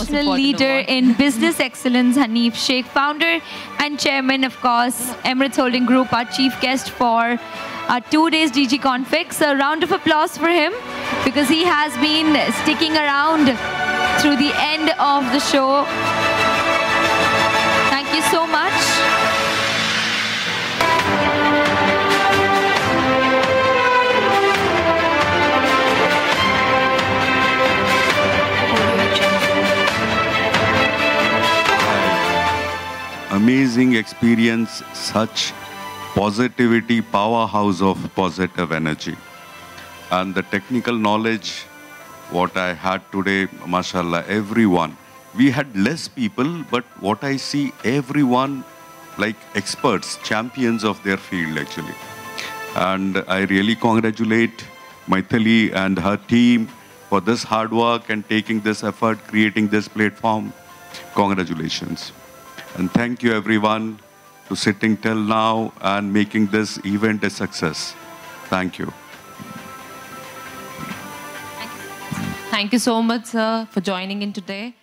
important leader award. in business excellence, Hanif Shaikh, founder and chairman, of course, Emirates Holding Group, our chief guest for our two days DG Config. So, a round of applause for him because he has been sticking around through the end of the show. Amazing experience, such positivity, powerhouse of positive energy. And the technical knowledge, what I had today, mashallah, everyone. We had less people, but what I see, everyone like experts, champions of their field actually. And I really congratulate Maithili and her team for this hard work and taking this effort, creating this platform. Congratulations. And thank you everyone to sitting till now and making this event a success. Thank you. Thank you so much, sir, for joining in today.